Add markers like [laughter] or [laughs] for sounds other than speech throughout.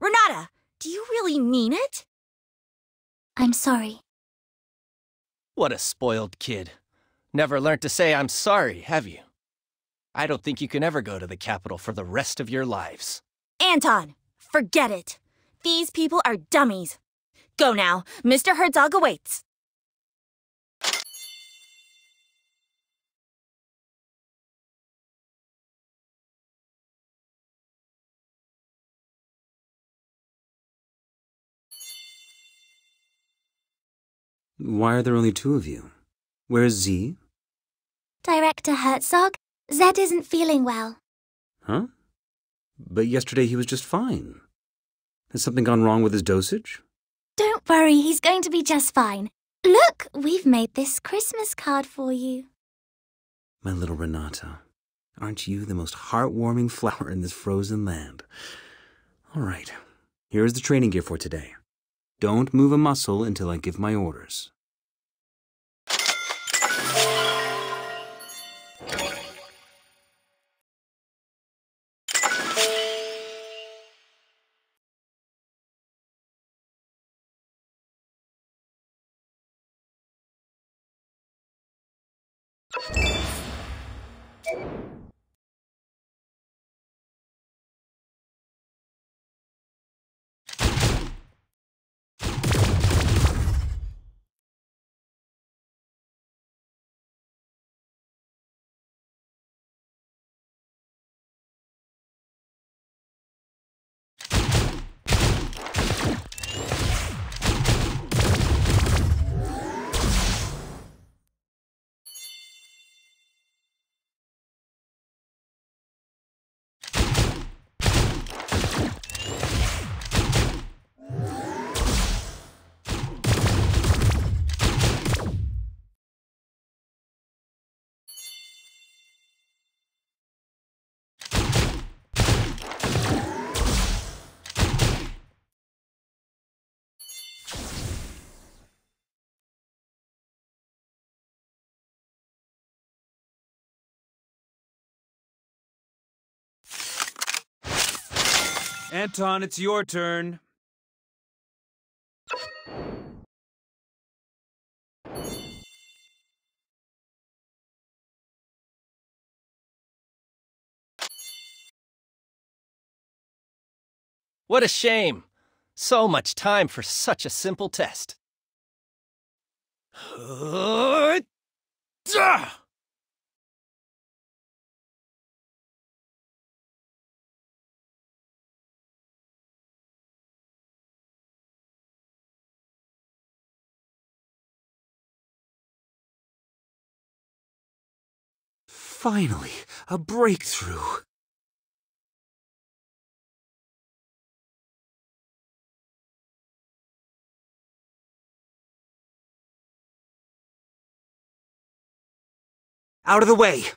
Renata, do you really mean it? I'm sorry. What a spoiled kid. Never learned to say I'm sorry, have you? I don't think you can ever go to the capital for the rest of your lives. Anton, forget it. These people are dummies. Go now. Mr. Herzog awaits. Why are there only two of you? Where's Z? Director Herzog, Zed isn't feeling well. Huh? But yesterday he was just fine. Has something gone wrong with his dosage? Don't worry, he's going to be just fine. Look, we've made this Christmas card for you. My little Renata, aren't you the most heartwarming [laughs] flower in this frozen land? All right, here is the training gear for today. Don't move a muscle until I give my orders. Anton, it's your turn. What a shame. So much time for such a simple test. Finally, a breakthrough. Out of the way!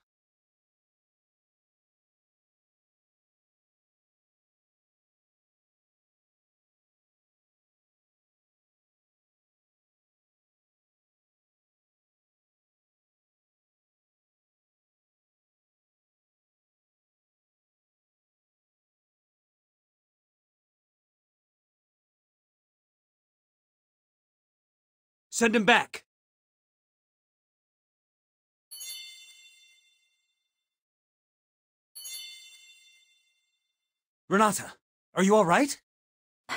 Send him back. Renata, are you all right? [sighs]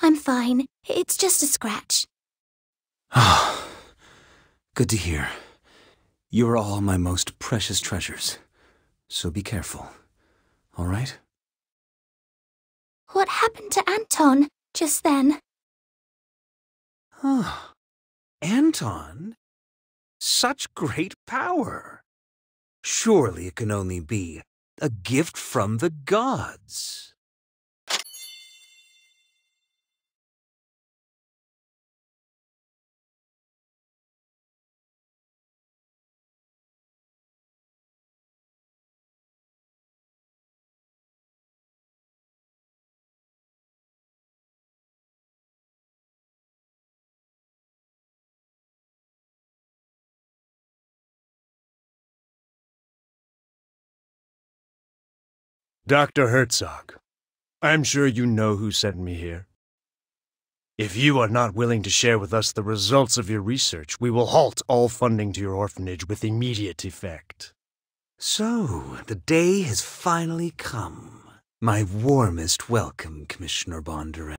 I'm fine. It's just a scratch. Ah, [sighs] good to hear. You are all my most precious treasures. So be careful. All right? What happened to Anton just then? Huh. [sighs] Anton? Such great power. Surely it can only be a gift from the gods. Dr. Herzog, I'm sure you know who sent me here. If you are not willing to share with us the results of your research, we will halt all funding to your orphanage with immediate effect. So, the day has finally come. My warmest welcome, Commissioner Bondarev.